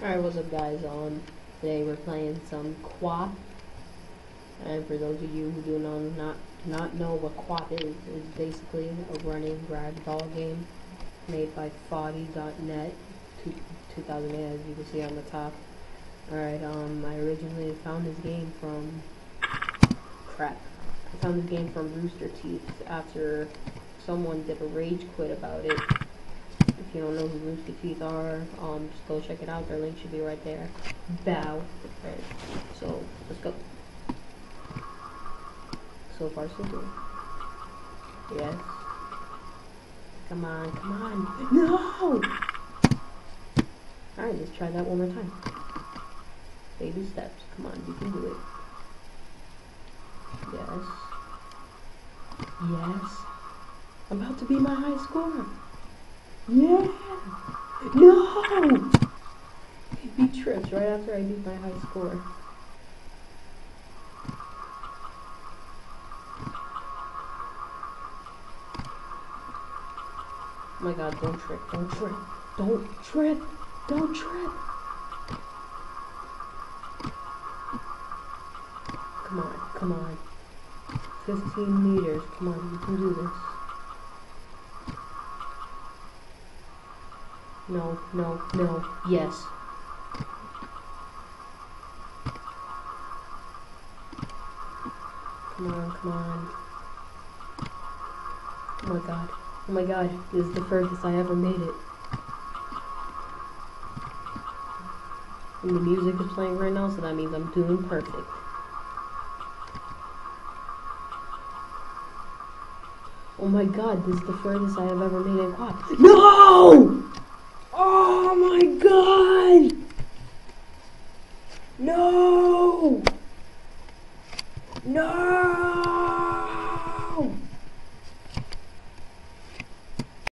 Alright, what's up guys? Um, today we're playing some QWOP. And for those of you who do know, not not know what QWOP is, it's basically a running ragdoll game made by Foddy.net, 2008 as you can see on the top. Alright, um, I originally found this game from, crap, I found this game from Rooster Teeth after someone did a rage quit about it. If you don't know who Rooster Teeth are, um, just go check it out. Their link should be right there. Bow. Right. So let's go. So far, so good. Yes. Come on, come on. No! Alright, let's try that one more time. Baby steps. Come on, you can do it. Yes. Yes. I'm about to be my high score. Yeah. No. He trips right after I beat my high score. Oh my god, don't trip, don't trip, don't trip, don't trip. Come on, come on. 15 meters, come on, you can do this. No, no, no, yes. Come on, come on. Oh my god. Oh my god, this is the furthest I ever made it. And the music is playing right now, so that means I'm doing perfect. Oh my god, this is the furthest I have ever made it. QWOP. No! Oh my god! No! No!